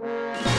Música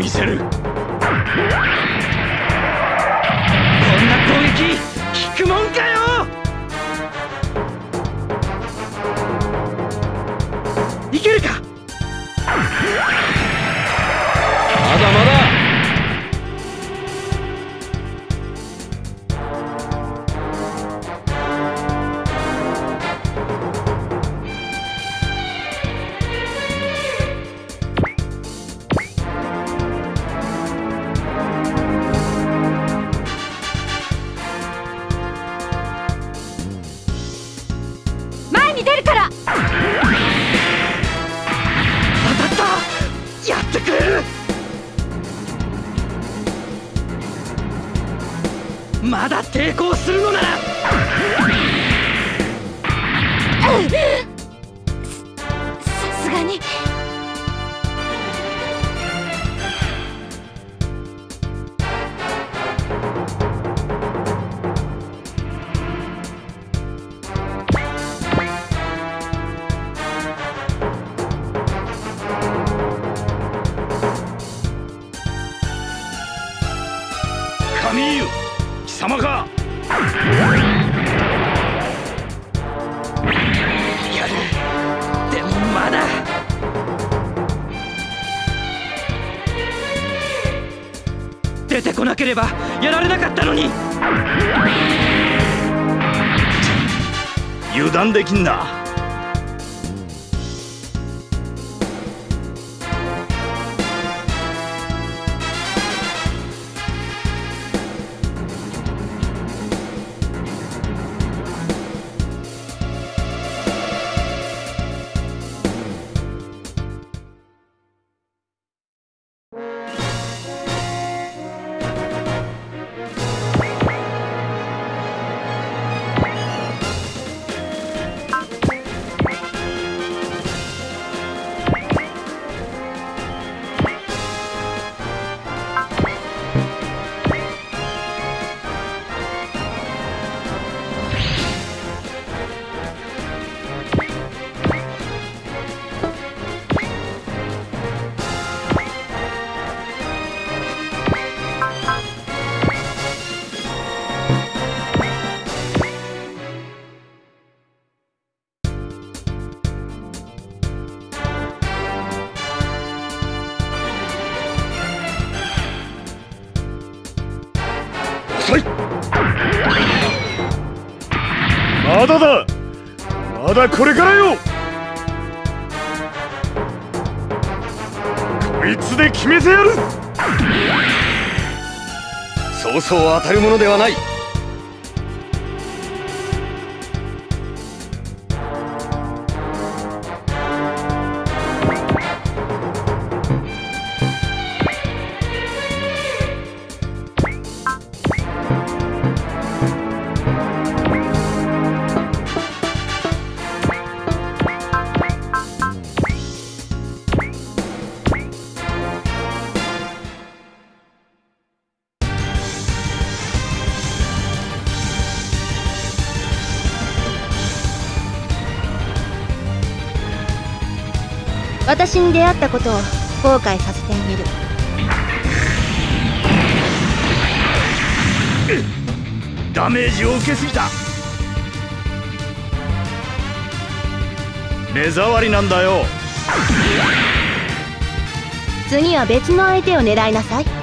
てみせる。ればやられなかったのに。油断できんな。まだだ。まだこれからよ。こいつで決めてやる。そうそう当たるものではない。私に出会ったことを後悔させてあげる。ダメージを受けすぎた。目障りなんだよ。次は別の相手を狙いなさい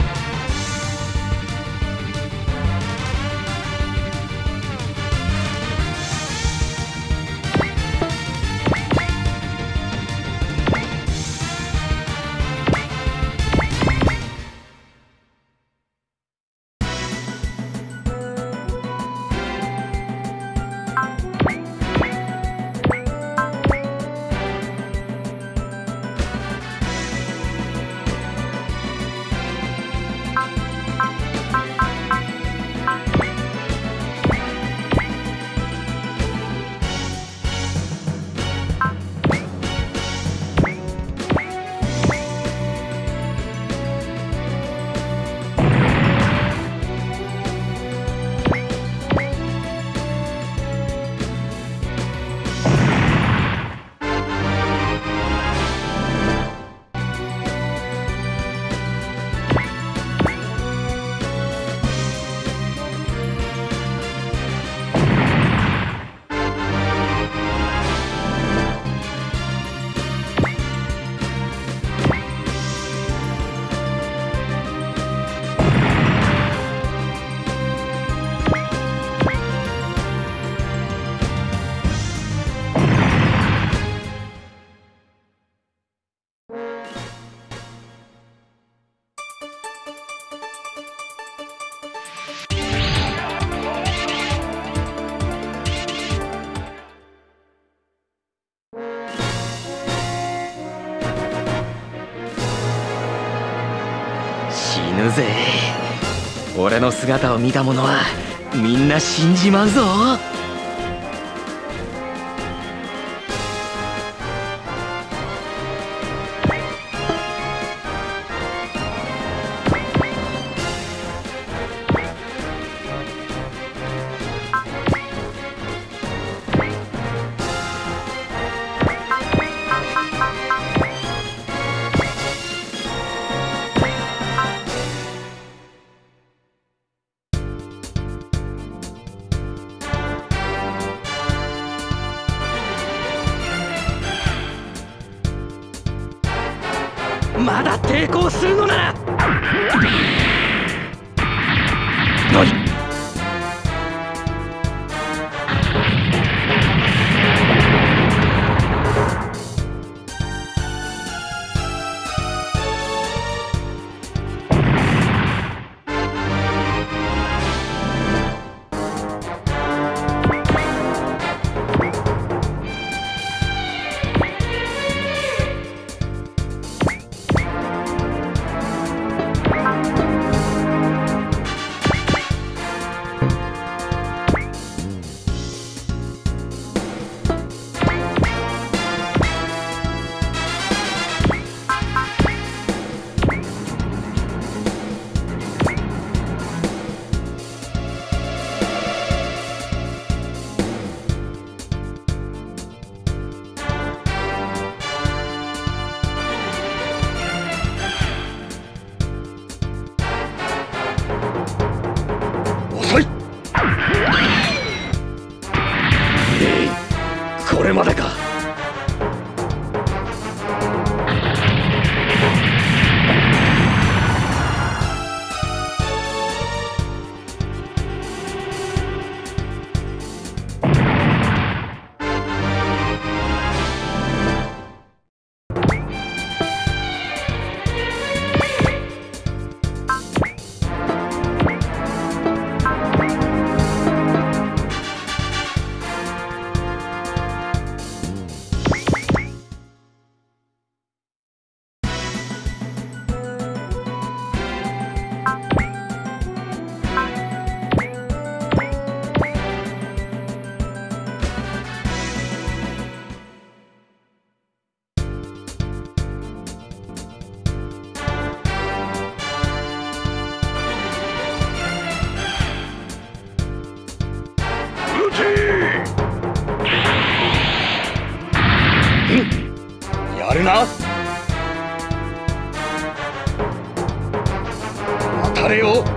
俺の姿を見た者はみんな死んじまうぞ。だ抵抗するのなら当た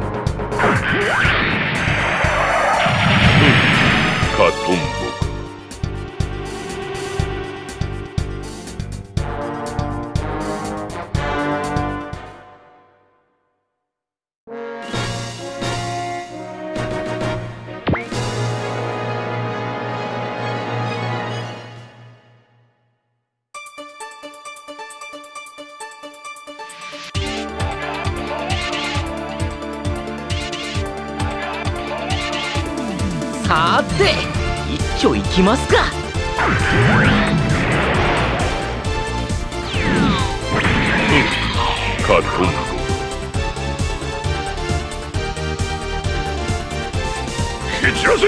さて一挙いきますか。カトン。ボ蹴散らせ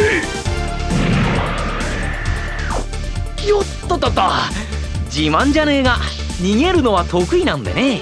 よっとっとっと。自慢じゃねえが逃げるのは得意なんでね